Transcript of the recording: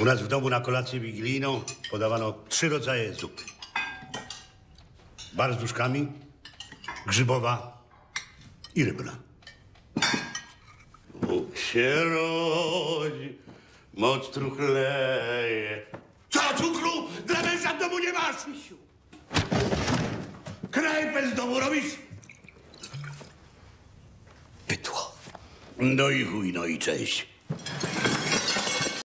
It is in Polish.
U nas w domu na kolację wigilijną podawano trzy rodzaje zupy. Bar z grzybowa i rybna. Bóg się rodzi, moc truchleje. Co, cukru? Dla męża w domu nie masz! misiu? Knajpę z domu robisz? Pytło. No i chuj, no i cześć.